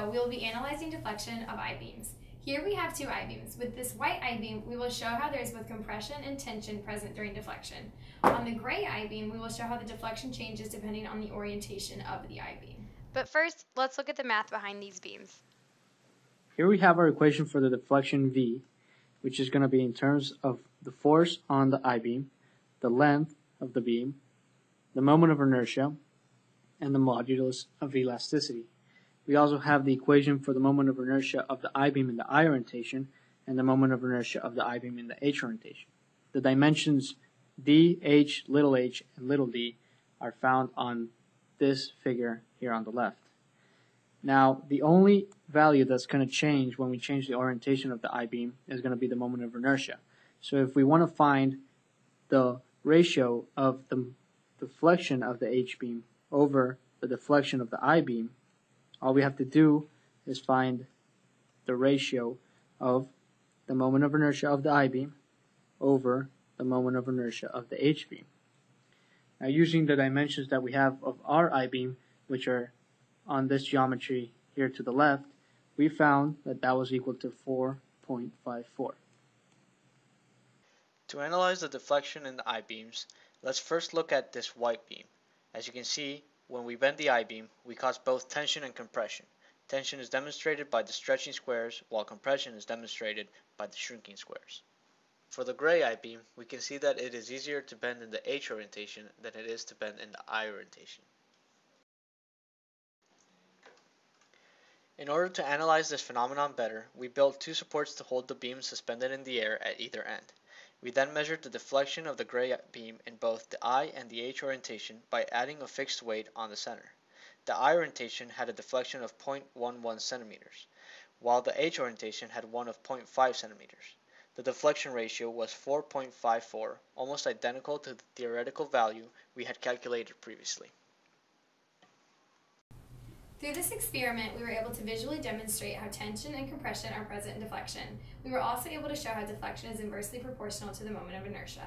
video, we will be analyzing deflection of I-beams. Here we have two I-beams. With this white I-beam, we will show how there is both compression and tension present during deflection. On the gray I-beam, we will show how the deflection changes depending on the orientation of the I-beam. But first, let's look at the math behind these beams. Here we have our equation for the deflection V, which is going to be in terms of the force on the I-beam, the length of the beam, the moment of inertia, and the modulus of elasticity. We also have the equation for the moment of inertia of the I-beam in the I orientation and the moment of inertia of the I-beam in the H orientation. The dimensions d, h, little h, and little d are found on this figure here on the left. Now, the only value that's going to change when we change the orientation of the I-beam is going to be the moment of inertia. So if we want to find the ratio of the deflection of the H-beam over the deflection of the I-beam, all we have to do is find the ratio of the moment of inertia of the I-beam over the moment of inertia of the H-beam. Now using the dimensions that we have of our I-beam, which are on this geometry here to the left, we found that that was equal to 4.54. To analyze the deflection in the I-beams, let's first look at this white beam. As you can see, when we bend the I-beam, we cause both tension and compression. Tension is demonstrated by the stretching squares, while compression is demonstrated by the shrinking squares. For the gray I-beam, we can see that it is easier to bend in the H orientation than it is to bend in the I orientation. In order to analyze this phenomenon better, we built two supports to hold the beam suspended in the air at either end. We then measured the deflection of the gray beam in both the I and the H orientation by adding a fixed weight on the center. The I orientation had a deflection of 0.11 centimeters, while the H orientation had one of 0.5 centimeters. The deflection ratio was 4.54, almost identical to the theoretical value we had calculated previously. Through this experiment, we were able to visually demonstrate how tension and compression are present in deflection. We were also able to show how deflection is inversely proportional to the moment of inertia.